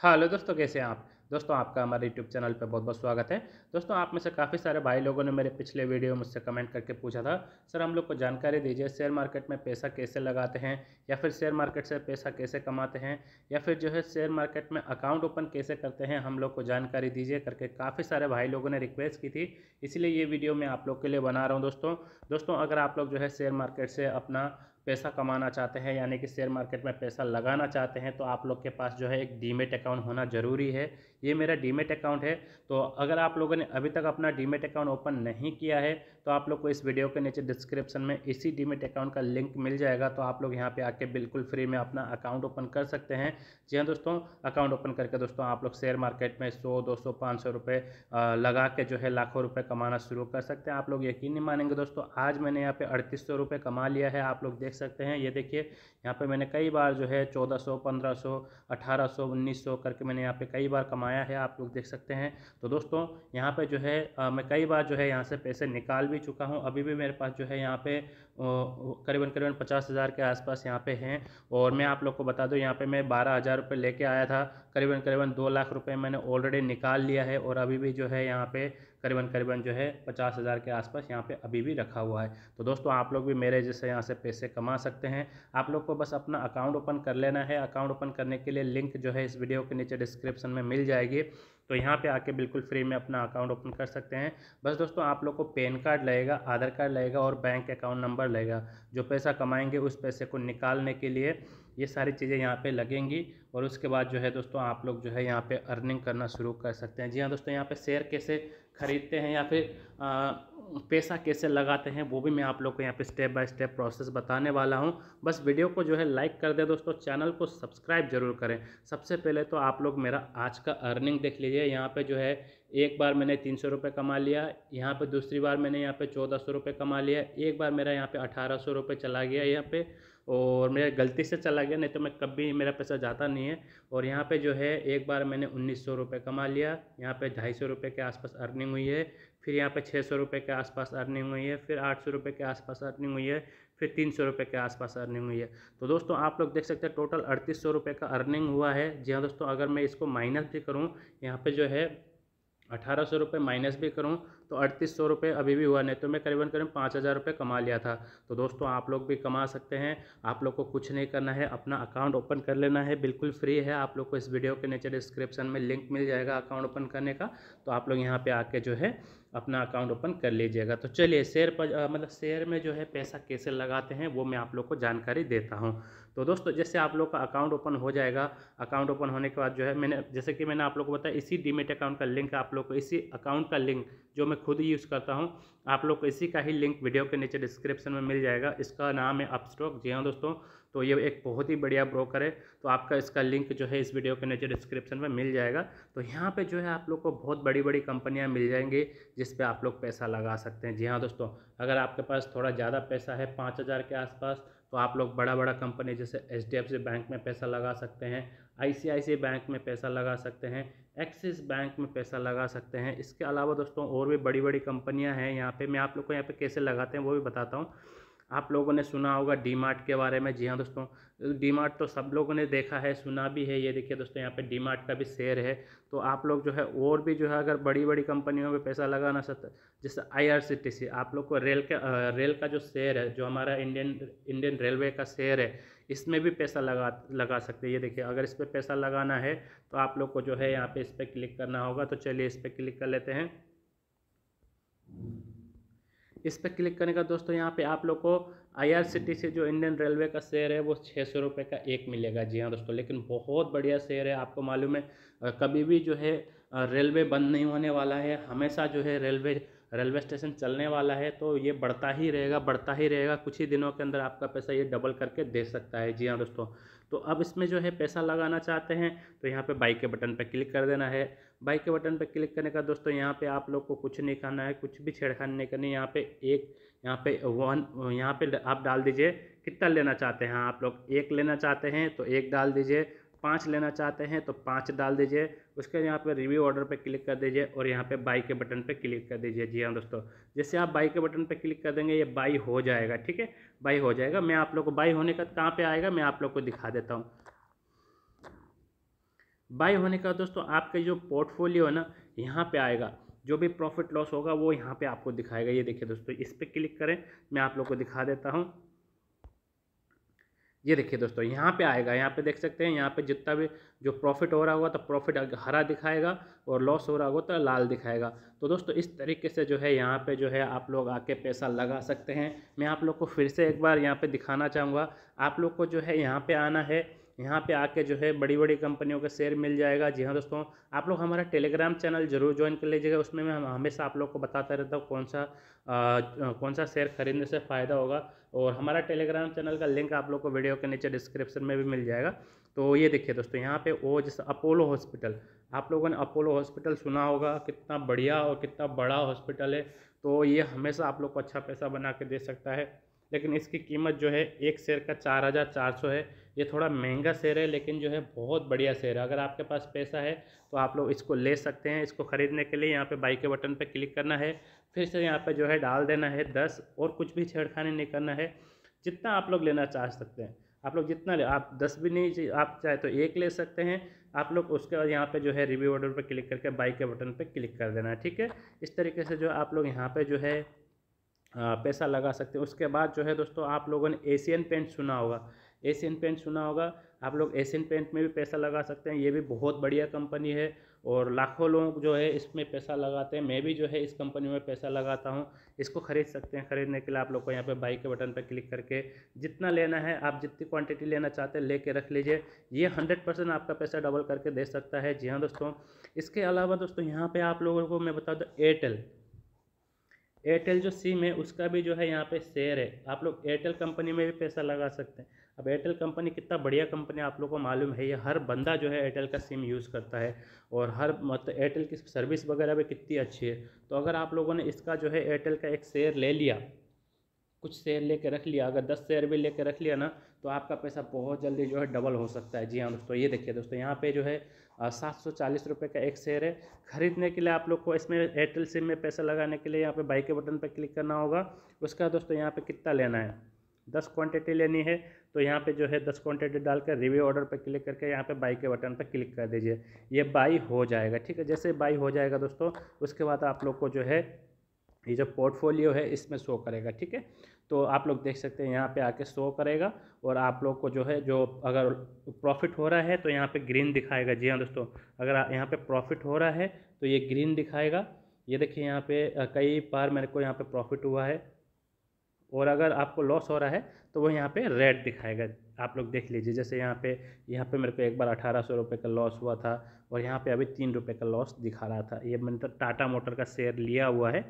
Hello दोस्तों, कैसे हैं आप? दोस्तों, आपका हमारे यूट्यूब चैनल पर बहुत बहुत स्वागत है। दोस्तों, आप में से काफ़ी सारे भाई लोगों ने मेरे पिछले वीडियो मुझसे कमेंट करके पूछा था, सर, हम लोग को जानकारी दीजिए, शेयर मार्केट में पैसा कैसे लगाते हैं या फिर शेयर मार्केट से पैसा कैसे कमाते हैं या फिर जो है शेयर मार्केट में अकाउंट ओपन कैसे करते हैं, हम लोग को जानकारी दीजिए करके काफ़ी सारे भाई लोगों ने रिक्वेस्ट की थी। इसीलिए ये वीडियो मैं आप लोग के लिए बना रहा हूँ दोस्तों। दोस्तों, अगर आप लोग जो है शेयर मार्केट से अपना पैसा कमाना चाहते हैं, यानी कि शेयर मार्केट में पैसा लगाना चाहते हैं तो आप लोग के पास जो है एक डीमेट अकाउंट होना ज़रूरी है। ये मेरा डीमेट अकाउंट है। तो अगर आप लोगों ने अभी तक अपना डीमेट अकाउंट ओपन नहीं किया है तो आप लोग को इस वीडियो के नीचे डिस्क्रिप्शन में इसी डीमेट अकाउंट का लिंक मिल जाएगा। तो आप लोग यहाँ पे आके बिल्कुल फ्री में अपना अकाउंट ओपन कर सकते हैं। जी हाँ दोस्तों, अकाउंट ओपन करके दोस्तों आप लोग शेयर मार्केट में सौ, दो सौ, पाँच सौ रुपये लगा के जो है लाखों रुपये कमाना शुरू कर सकते हैं। आप लोग यकीन नहीं मानेंगे दोस्तों, आज मैंने यहाँ पे अड़तीस सौ रुपये कमा लिया है। आप लोग देख सकते हैं, ये देखिए, यहाँ पे मैंने कई बार जो है चौदह सौ, पंद्रह सौ, अठारह सौ, उन्नीस सौ करके मैंने यहाँ पे कई बार कमाया है आप लोग देख सकते हैं। तो दोस्तों यहाँ पे जो है आ, मैं कई बार जो है यहाँ से पैसे निकाल भी चुका हूँ। अभी भी मेरे पास जो है यहाँ पे करीबन करीबन पचास हज़ार के आसपास यहाँ पे हैं। और मैं आप लोग को बता दूँ, यहाँ पे मैं बारह हज़ार रुपये लेके आया था। करीबन करीबन दो लाख रुपए मैंने ऑलरेडी निकाल लिया है और अभी भी जो है यहाँ पे करीबन करीबन जो है पचास हज़ार के आसपास यहाँ पे अभी भी रखा हुआ है। तो दोस्तों, आप लोग भी मेरे जैसे यहाँ से पैसे कमा सकते हैं। आप लोग को बस अपना अकाउंट ओपन कर लेना है। अकाउंट ओपन करने के लिए लिंक जो है इस वीडियो के नीचे डिस्क्रिप्शन में मिल जाएगी। तो यहाँ पे आके बिल्कुल फ्री में अपना अकाउंट ओपन कर सकते हैं। बस दोस्तों, आप लोग को पेन कार्ड लगेगा, आधार कार्ड लगेगा और बैंक अकाउंट नंबर लगेगा। जो पैसा कमाएँगे, उस पैसे को निकालने के लिए ये सारी चीज़ें यहाँ पे लगेंगी और उसके बाद जो है दोस्तों, आप लोग जो है यहाँ पे अर्निंग करना शुरू कर सकते हैं। जी हाँ दोस्तों, यहाँ पे शेयर कैसे खरीदते हैं या फिर पैसा कैसे लगाते हैं, वो भी मैं आप लोग को यहाँ पे स्टेप बाय स्टेप प्रोसेस बताने वाला हूँ। बस वीडियो को जो है लाइक कर दे दोस्तों, चैनल को सब्सक्राइब ज़रूर करें। सबसे पहले तो आप लोग मेरा आज का अर्निंग देख लीजिए। यहाँ पे जो है एक बार मैंने तीन सौ रुपये कमा लिया, यहाँ पे दूसरी बार मैंने यहाँ पे चौदह सौ रुपये कमा लिया, एक बार मेरा यहाँ पे अठारह सौ रुपये चला गया यहाँ पे और मेरा गलती से चला गया, नहीं तो मैं कभी मेरा पैसा जाता नहीं है। और यहाँ पे जो है एक बार मैंने उन्नीस सौ रुपये कमा लिया, यहाँ पे ढाई सौ रुपये के आसपास अर्निंग हुई है। फिर यहाँ पर छः सौ रुपये के आसपास अर्निंग हुई है, फिर आठ सौ रुपये के आसपास अर्निंग हुई है, फिर तीन सौ रुपये के आसपास अर्निंग हुई है। तो दोस्तों, आप लोग देख सकते हैं टोटल अड़तीस सौ रुपये का अर्निंग हुआ है। जी हाँ दोस्तों, अगर मैं इसको माइनस भी करूँ, यहाँ पे जो है अठारह सौ रुपये माइनस भी करूँ तो अड़तीस सौ रुपये अभी भी हुआ, नहीं तो मैं करीबन करीब पाँच हज़ार रुपये कमा लिया था। तो दोस्तों, आप लोग भी कमा सकते हैं। आप लोग को कुछ नहीं करना है, अपना अकाउंट ओपन कर लेना है। बिल्कुल फ्री है। आप लोग को इस वीडियो के नीचे डिस्क्रिप्शन में लिंक मिल जाएगा अकाउंट ओपन करने का। तो आप लोग यहाँ पर आके जो है अपना अकाउंट ओपन कर लीजिएगा। तो चलिए, शेयर पर मतलब शेयर में जो है पैसा कैसे लगाते हैं, वो मैं आप लोग को जानकारी देता हूँ। तो दोस्तों, जैसे आप लोग का अकाउंट ओपन हो जाएगा अकाउंट ओपन होने के बाद जो है मैंने, जैसे कि मैंने आप लोग को बताया, इसी डीमेट अकाउंट का लिंक आप लोग को, इसी अकाउंट का लिंक जो मैं खुद यूज़ करता हूँ, आप लोग को इसी का ही लिंक वीडियो के नीचे डिस्क्रिप्शन में मिल जाएगा। इसका नाम है अपस्टॉक जी हाँ दोस्तों तो ये एक बहुत ही बढ़िया ब्रोकर है तो आपका इसका लिंक जो है इस वीडियो के नीचे डिस्क्रिप्शन में मिल जाएगा। तो यहाँ पे जो है आप लोग को बहुत बड़ी बड़ी कंपनियाँ मिल जाएँगी, जिस पे आप लोग पैसा लगा सकते हैं। जी हाँ दोस्तों, अगर आपके पास थोड़ा ज़्यादा पैसा है, पाँच हज़ार के आसपास तो आप लोग बड़ा बड़ा कंपनी जैसे H D F C bank में पैसा लगा सकते हैं आई सी आई सी बैंक में पैसा लगा सकते हैं, एक्सिस बैंक में पैसा लगा सकते हैं। इसके अलावा दोस्तों और भी बड़ी बड़ी कंपनियाँ हैं, यहाँ पे मैं आप लोग को यहाँ पे कैसे लगाते हैं वो भी बताता हूँ। आप लोगों ने सुना होगा डी मार्ट के बारे में। जी हाँ दोस्तों डी मार्ट तो सब लोगों ने देखा है, सुना भी है। ये देखिए दोस्तों, यहाँ पे डी मार्ट का भी शेयर है। तो आप लोग जो है और भी जो है अगर बड़ी बड़ी कंपनियों में पैसा लगाना सकते, जैसे आई आप लोग को रेल का रेल का जो शेयर है, जो हमारा इंडियन इंडियन रेलवे का शेयर है, इसमें भी पैसा लगा लगा सकते हैं। ये देखिए, अगर इस पर पैसा लगाना है तो आप लोग को जो है यहाँ पे इस पर क्लिक करना होगा। तो चलिए इस पर क्लिक कर लेते हैं। इस पर क्लिक करने का दोस्तों यहाँ पे आप लोग को आईआरसीटीसी जो इंडियन रेलवे का शेयर है वो छः सौ रुपये का एक मिलेगा। जी हाँ दोस्तों, लेकिन बहुत बढ़िया शेयर है, आपको मालूम है कभी भी जो है रेलवे बंद नहीं होने वाला है। हमेशा जो है रेलवे रेलवे स्टेशन चलने वाला है तो ये बढ़ता ही रहेगा, बढ़ता ही रहेगा। कुछ ही दिनों के अंदर आपका पैसा ये डबल करके दे सकता है। जी हाँ दोस्तों तो अब इसमें जो है पैसा लगाना चाहते हैं तो यहाँ पे बाइक के बटन पे क्लिक कर देना है। बाइक के बटन पे क्लिक करने का दोस्तों, यहाँ पे आप लोग को कुछ नहीं करना है, कुछ भी छेड़खानी नहीं करनी। यहाँ पे एक, यहाँ पे वन यहाँ पे आप डाल दीजिए, कितना लेना चाहते हैं, आप लोग एक लेना चाहते हैं तो एक डाल दीजिए। पाँच लेना चाहते हैं तो पाँच डाल दीजिए। उसके यहाँ पे रिव्यू ऑर्डर पे क्लिक कर दीजिए और यहाँ पे बाई के बटन पे क्लिक कर दीजिए। जी हाँ दोस्तों, जैसे आप बाई के बटन पे क्लिक कर देंगे, ये बाई हो जाएगा, ठीक है? बाई हो जाएगा। मैं आप लोग को, बाई होने का कहाँ पे आएगा, मैं आप लोग को दिखा देता हूँ। बाई होने का दोस्तों, आपके जो पोर्टफोलियो है ना, यहाँ पर आएगा। जो भी प्रॉफिट लॉस होगा, वो यहाँ पे आपको दिखाएगा। ये देखिए दोस्तों, इस पर क्लिक करें, मैं आप लोग को दिखा देता हूँ। ये देखिए दोस्तों, यहाँ पे आएगा, यहाँ पे देख सकते हैं, यहाँ पे जितना भी जो प्रॉफिट हो रहा होगा तो प्रॉफिट हरा दिखाएगा और लॉस हो रहा होगा तो लाल दिखाएगा। तो दोस्तों, इस तरीके से जो है, यहाँ पे जो है, आप लोग आके पैसा लगा सकते हैं। मैं आप लोग को फिर से एक बार यहाँ पे दिखाना चाहूँगा। आप लोग को जो है, यहाँ पर आना है यहाँ पे आके जो है बड़ी बड़ी कंपनियों का शेयर मिल जाएगा। जी हाँ दोस्तों आप लोग हमारा टेलीग्राम चैनल ज़रूर ज्वाइन कर लीजिएगा। उसमें मैं हमेशा आप लोग को बताता रहता हूँ कौन सा आ, कौन सा शेयर खरीदने से फ़ायदा होगा। और हमारा टेलीग्राम चैनल का लिंक आप लोग को वीडियो के नीचे डिस्क्रिप्शन में भी मिल जाएगा। तो ये देखिए दोस्तों यहाँ पे वो जैसे अपोलो हॉस्पिटल आप लोगों ने अपोलो हॉस्पिटल सुना होगा कितना बढ़िया और कितना बड़ा हॉस्पिटल है। तो ये हमेशा आप लोग को अच्छा पैसा बना के दे सकता है। लेकिन इसकी कीमत जो है एक शेयर का चार हज़ार चार सौ है। ये थोड़ा महँगा शेयर है, लेकिन जो है बहुत बढ़िया शेयर है। अगर आपके पास पैसा है तो आप लोग इसको ले सकते हैं। इसको ख़रीदने के लिए यहाँ पे बाई के बटन पे क्लिक करना है। फिर से यहाँ पे जो है डाल देना है दस और कुछ भी छेड़खानी नहीं करना है। जितना आप लोग लेना चाह सकते हैं। आप लोग जितना ले, आप दस भी नहीं आप चाहे तो एक ले सकते हैं। आप लोग उसके बाद यहाँ पे जो है रिव्यू ऑर्डर पर क्लिक करके बाई के बटन पर क्लिक कर देना है, ठीक है? इस तरीके से जो आप लोग यहाँ पर जो है पैसा लगा सकते हैं। उसके बाद जो है दोस्तों, आप लोगों ने एशियन पेंट सुना होगा। एशियन पेंट सुना होगा। आप लोग एशियन पेंट में भी पैसा लगा सकते हैं। ये भी बहुत बढ़िया कंपनी है और लाखों लोग जो है इसमें पैसा लगाते हैं। मैं भी जो है इस कंपनी में पैसा लगाता हूँ। इसको ख़रीद सकते हैं। ख़रीदने के लिए आप लोग को यहाँ पे बाई के बटन पर क्लिक करके जितना लेना है आप जितनी क्वांटिटी लेना चाहते हैं लेके रख लीजिए। ये हंड्रेड परसेंट आपका पैसा डबल करके दे सकता है। जी हाँ दोस्तों। इसके अलावा दोस्तों यहाँ पर आप लोगों को मैं बता दूँ एयरटेल एयरटेल जो सिम है, उसका भी जो है यहाँ पे शेयर है। आप लोग एयरटेल कंपनी में भी पैसा लगा सकते हैं। अब एयरटेल कंपनी कितना बढ़िया कंपनी आप लोगों को मालूम है, ये हर बंदा जो है एयरटेल का सिम यूज़ करता है और हर मतलब एयरटेल की सर्विस वगैरह भी कितनी अच्छी है। तो अगर आप लोगों ने इसका जो है एयरटेल का एक शेयर ले लिया, कुछ शेयर लेके रख लिया, अगर दस शेयर भी लेके रख लिया ना तो आपका पैसा बहुत जल्दी जो है डबल हो सकता है। जी हाँ दोस्तों, ये देखिए दोस्तों, यहाँ पे जो है सात सौ चालीस रुपये का एक शेयर है। खरीदने के लिए आप लोग को इसमें एयरटेल सिम में पैसा लगाने के लिए यहाँ पे बाई के बटन पर क्लिक करना होगा। उसका दोस्तों, यहाँ पे कितना लेना है? दस क्वांटिटी लेनी है। तो यहाँ पे जो है दस क्वांटिटी डालकर रिव्यू ऑर्डर पर क्लिक करके यहाँ पे बाई के बटन पर क्लिक कर दीजिए। ये बाई हो जाएगा, ठीक है? जैसे बाई हो जाएगा दोस्तों, उसके बाद आप लोग को जो है, ये जो पोर्टफोलियो है, इसमें शो करेगा, ठीक है? तो आप लोग देख सकते हैं यहाँ पे आके शो करेगा और आप लोग को जो है, जो अगर प्रॉफिट हो रहा है तो यहाँ पे ग्रीन दिखाएगा। जी हाँ दोस्तों, अगर यहाँ पे प्रॉफिट हो रहा है तो ये ग्रीन दिखाएगा। ये देखिए यहाँ पे कई बार मेरे को यहाँ पे प्रॉफिट हुआ है और अगर आपको लॉस हो रहा है तो वो यहाँ पे रेड दिखाएगा। आप लोग देख लीजिए, जैसे यहाँ पे यहाँ पे मेरे को एक बार अठारह सौ रुपये का लॉस हुआ था और यहाँ पे अभी तीन रुपये का लॉस दिखा रहा था। ये मतलब टाटा मोटर का शेयर लिया हुआ है,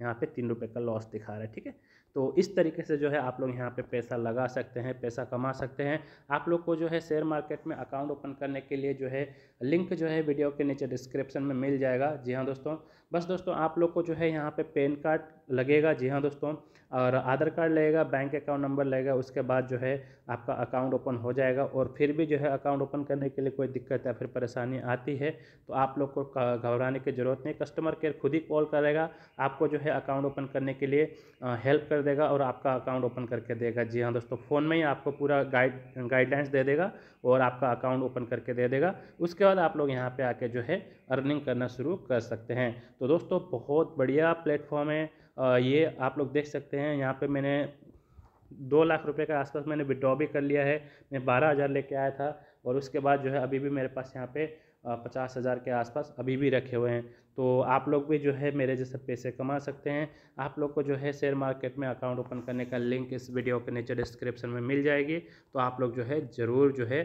यहाँ पे तीन रुपये का लॉस दिखा रहा है, ठीक है? तो इस तरीके से जो है आप लोग यहाँ पे पैसा लगा सकते हैं, पैसा कमा सकते हैं। आप लोग को जो है शेयर मार्केट में अकाउंट ओपन करने के लिए जो है लिंक जो है वीडियो के नीचे डिस्क्रिप्शन में मिल जाएगा। जी हाँ दोस्तों बस दोस्तों, आप लोग को जो है यहाँ पे पैन कार्ड लगेगा। जी हाँ दोस्तों, और आधार कार्ड लगेगा, बैंक अकाउंट नंबर लगेगा, उसके बाद जो है आपका अकाउंट ओपन हो जाएगा। और फिर भी जो है अकाउंट ओपन करने के लिए कोई दिक्कत या फिर परेशानी आती है तो आप लोग को घबराने की ज़रूरत नहीं। कस्टमर केयर खुद ही कॉल करेगा, आपको जो है अकाउंट ओपन करने के लिए हेल्प कर देगा और आपका अकाउंट ओपन करके देगा। जी हाँ दोस्तों, फ़ोन में ही आपको पूरा गाइड, गाइडलाइंस दे देगा। और आपका अकाउंट ओपन करके दे देगा। उसके बाद आप लोग यहाँ पे आके जो है अर्निंग करना शुरू कर सकते हैं। तो दोस्तों, बहुत बढ़िया प्लेटफॉर्म है। ये आप लोग देख सकते हैं। यहाँ पे मैंने दो लाख रुपए के आसपास मैंने विड्रॉ भी कर लिया है। मैं बारह हज़ार लेके आया था और उसके बाद जो है अभी भी मेरे पास यहाँ पे पचास हज़ार के आसपास अभी भी रखे हुए हैं। तो आप लोग भी जो है मेरे जैसे पैसे कमा सकते हैं। आप लोग को जो है शेयर मार्केट में अकाउंट ओपन करने का लिंक इस वीडियो के नीचे डिस्क्रिप्शन में मिल जाएगी। तो आप लोग जो है ज़रूर जो है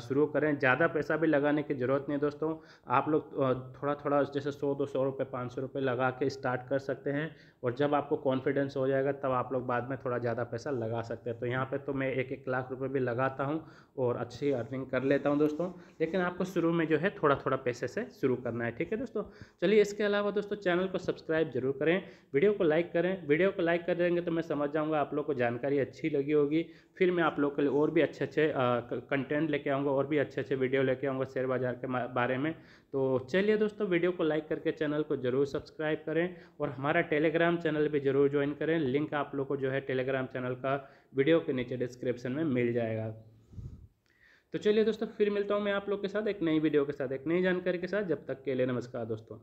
शुरू करें। ज़्यादा पैसा भी लगाने की ज़रूरत नहीं दोस्तों। आप लोग थोड़ा थोड़ा जैसे सौ, दो सौ रुपये, पाँच सौ रुपये लगा के स्टार्ट कर सकते हैं और जब आपको कॉन्फिडेंस हो जाएगा तब आप लोग बाद में थोड़ा ज़्यादा पैसा लगा सकते हैं। तो यहाँ पर तो मैं एक एक लाख रुपये भी लगाता हूँ और अच्छी अर्निंग कर लेता हूँ दोस्तों। लेकिन आपको शुरू में जो है थोड़ा थोड़ा पैसे से शुरू करना है। ठीक है दोस्तों? चलिए इसके अलावा दोस्तों चैनल को सब्सक्राइब ज़रूर करें, वीडियो को लाइक करें, वीडियो को लाइक कर देंगे तो मैं समझ जाऊँगा आप लोग को जानकारी अच्छी लगी होगी, फिर मैं आप लोग के लिए और भी अच्छे अच्छे कंटेंट लेके आऊँगा, और भी अच्छे अच्छे वीडियो लेके आऊँगा शेयर बाज़ार के बारे में। तो चलिए दोस्तों वीडियो को लाइक करके चैनल को ज़रूर सब्सक्राइब करें, और हमारा टेलीग्राम चैनल भी ज़रूर ज्वाइन करें, लिंक आप लोग को जो है टेलीग्राम चैनल का वीडियो के नीचे डिस्क्रिप्शन में मिल जाएगा। तो चलिए दोस्तों फिर मिलता हूँ मैं आप लोग के साथ एक नई वीडियो के साथ, एक नई जानकारी के साथ, जब तक के लिए नमस्कार दोस्तों।